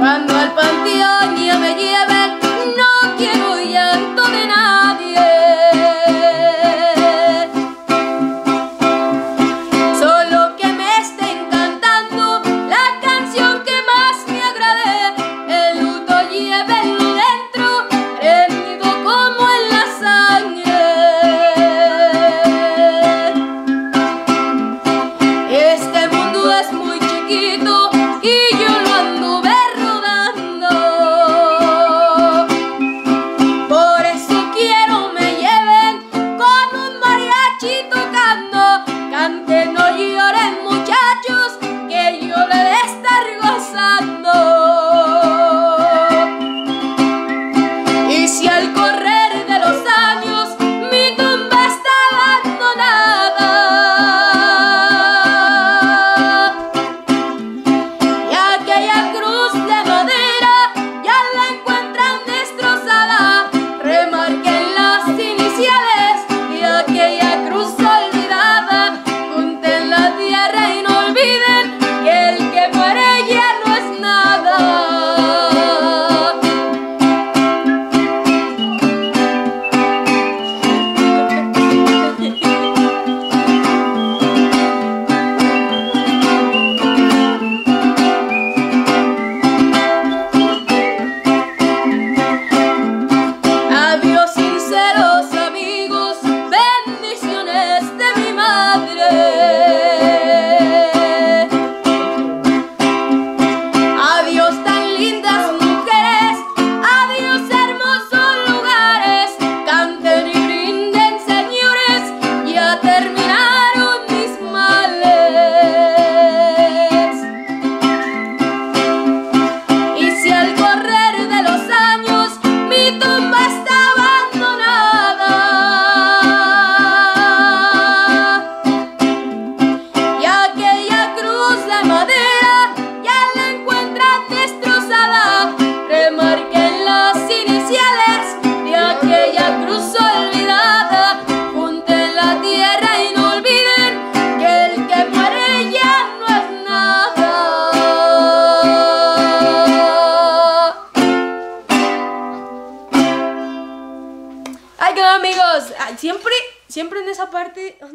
Cuando al panteón ya me lleven, no quiero llanto de nadie. Solo que me estén cantando la canción que más me agrade. El luto llévenlo dentro, prendido como en la sangre. Este mundo es muy chiquito. Ay, que no, amigos. Ah, siempre, siempre en esa parte.